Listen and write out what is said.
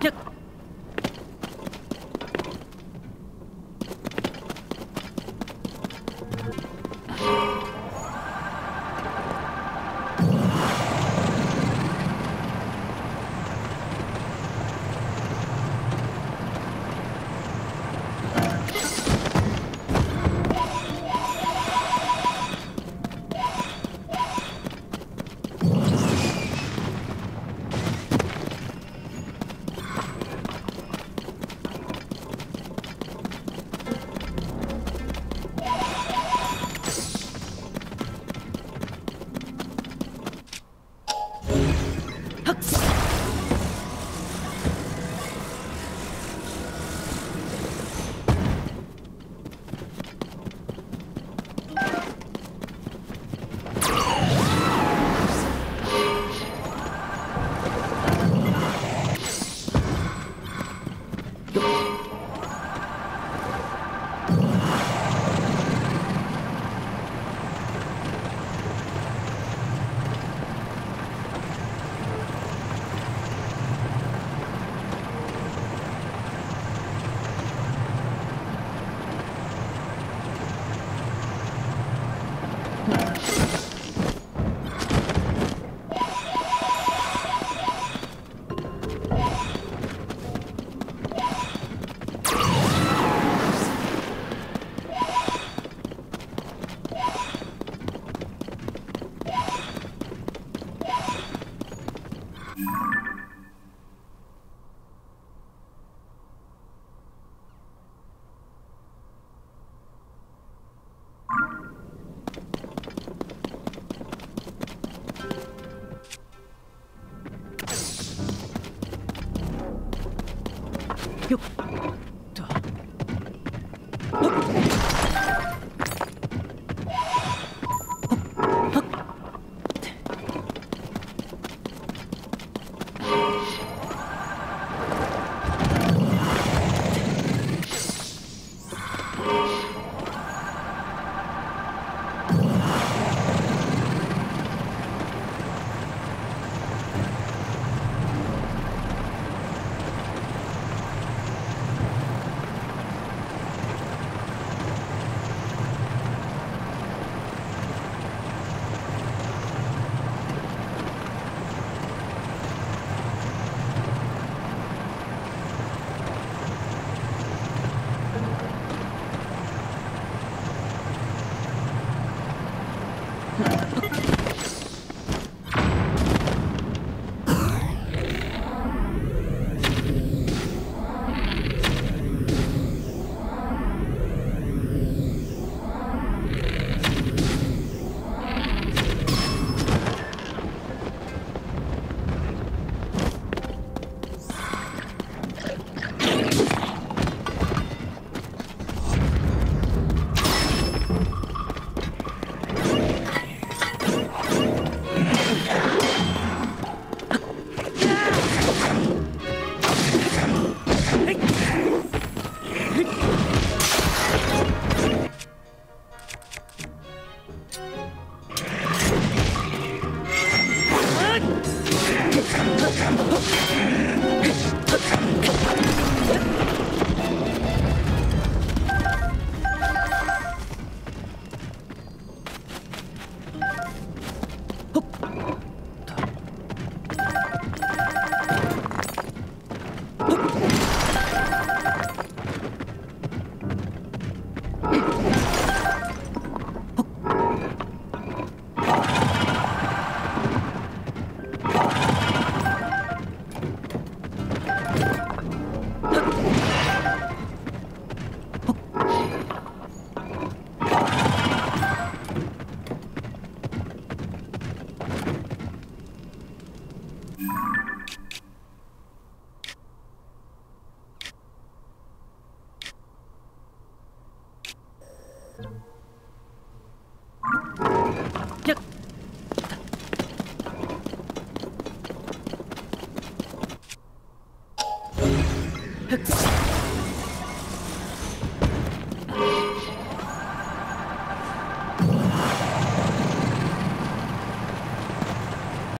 nhất よっと。や